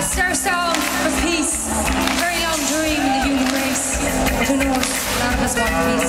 a surf song for peace. A Very long dream in the human race. Who knows? None has us peace.